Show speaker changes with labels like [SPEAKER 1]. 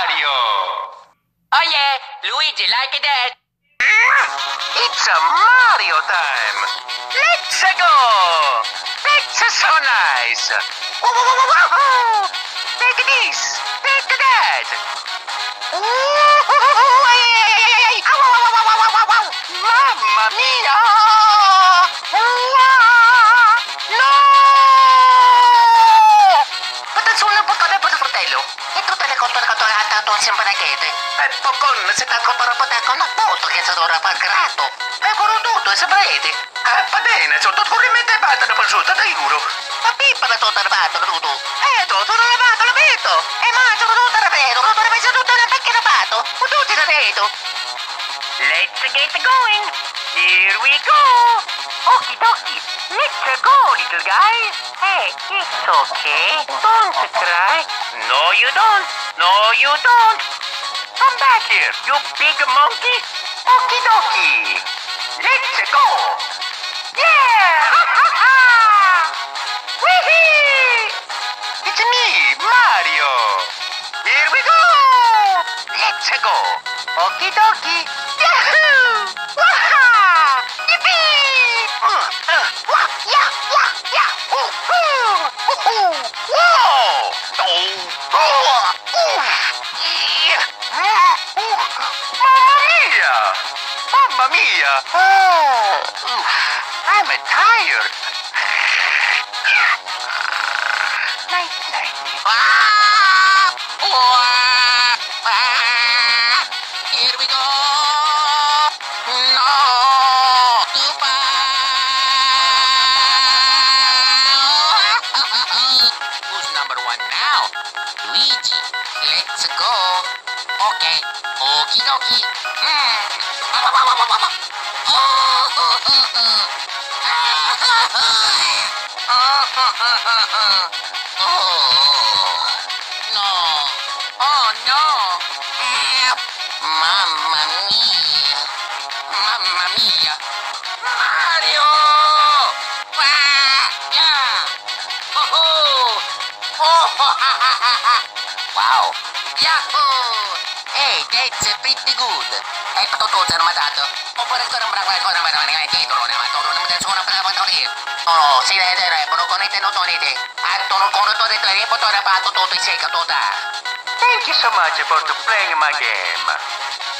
[SPEAKER 1] Mario. Oh yeah, Luigi like that.
[SPEAKER 2] It's a Mario time. Let's go. That's so nice. Whoa, whoa, whoa, whoa, whoa. Take this. Take that. Ooh. Tuon sen panakete. Popcorn se tako parapatakon na potokesadora parkrato. E poroduto e sabrete. Padene, se tutto corrimento e battono per giù, ti giuro. Ma pippa la tua tarbato, crudo. E tu, tu non lavato, lo vedo. E mangio con tutto rapeto, con tutto rapeto, tutto rapeto, rapato. Con tutti rapeto.
[SPEAKER 1] Let's get going. Here we go. Okie dokie. Let's go, little guy. Hey, it's okay. Don't cry. No, you don't. No, you don't. Here, you big monkey. Okie dokie. Let's go. Yeah! Ha ha ha! Wee-hee!
[SPEAKER 2] It's me, Mario. Here we go. Let's go. Okie dokie. Mia! Oh, oof. I'm tired. Night, night. Ah! Ah! Here we go! No! Tupa! Who's number one now? Luigi. Let's go. ボケ時々うんわわわわわわ哇哦！呀吼！Hey, that's pretty good. Naman dato. O, parang ko naman naman naman naman naman. Oo, sila ko nito. At ko nito nito. Thank you so much for playing my game.